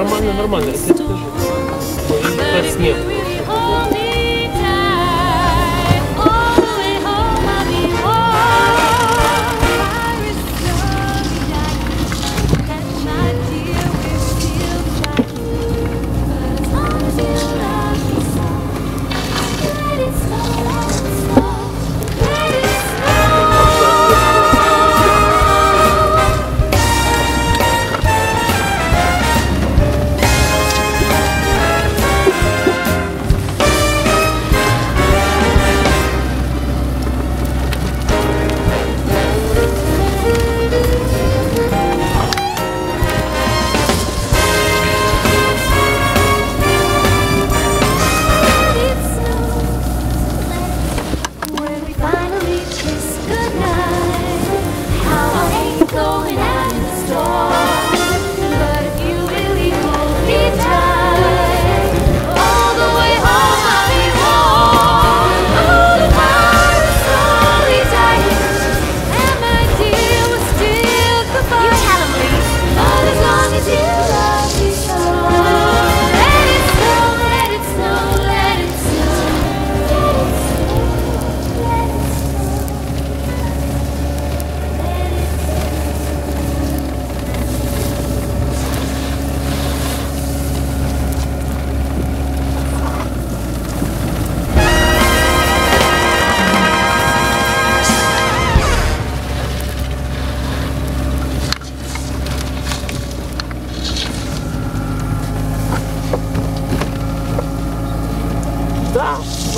нормально, нормально. Это, это же под снег.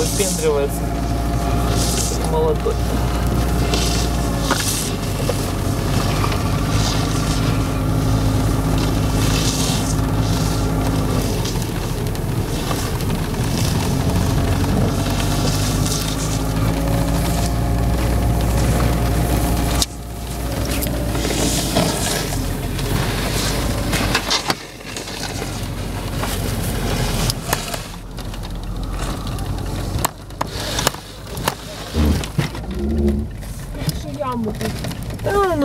выпендривается. Молодой. calmo. Eu não